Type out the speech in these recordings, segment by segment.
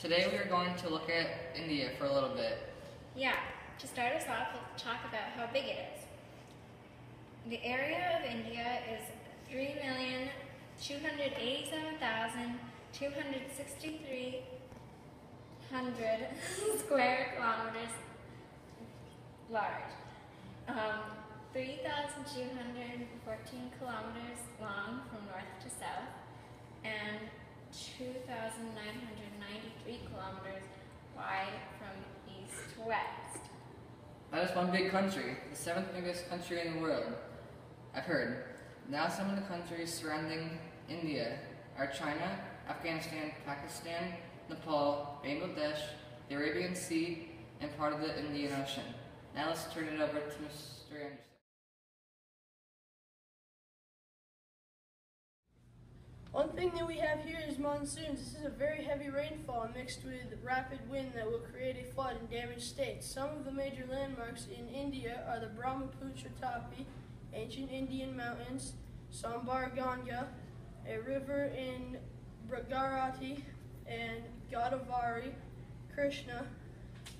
Today we are going to look at India for a little bit. Yeah, to start us off, let's talk about how big it is. The area of India is 3,287,263 square kilometers large, um, 3,214 kilometers long from north to south, and 2,993 kilometers wide from east to west. That is one big country, the seventh biggest country in the world. I've heard. Now some of the countries surrounding India are China, Afghanistan, Pakistan, Nepal, Bangladesh, the Arabian Sea, and part of the Indian Ocean. Now let's turn it over to Mr. Anderson. One thing that we have here is monsoons. This is a very heavy rainfall mixed with rapid wind that will create a flood in damaged states. Some of the major landmarks in India are the Brahmaputra Tapi, ancient Indian mountains, Sambar Ganga, a river in Bhagarati, and Godavari, Krishna,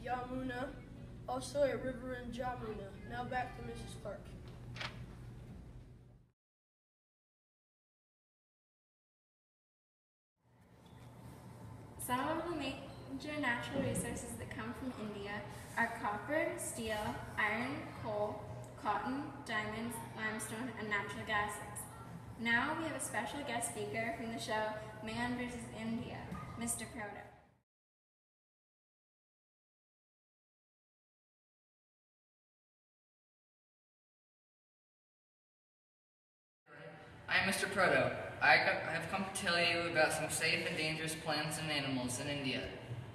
Yamuna, also a river in Jamuna. Now back to Mrs. Clark. Some of the major natural resources that come from India are copper, steel, iron, coal, cotton, diamonds, limestone, and natural gases. Now we have a special guest speaker from the show Man vs. India, Mr. Proto. I am Mr. Proto. I have come to tell you about some safe and dangerous plants and animals in India.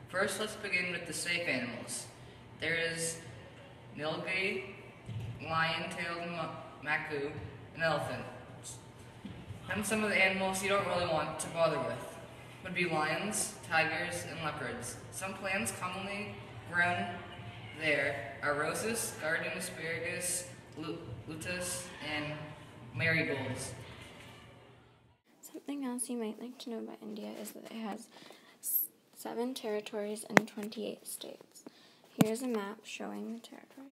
First, let's begin with the safe animals. There is nilgai, lion-tailed macaque, and elephant. And some of the animals you don't really want to bother with would be lions, tigers, and leopards. Some plants commonly grown there are roses, garden asparagus, luteus, and marigolds. Something else you might like to know about India is that it has seven territories and 28 states. Here's a map showing the territories.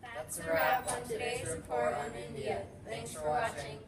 That's a wrap on today's report on India. Thanks for watching.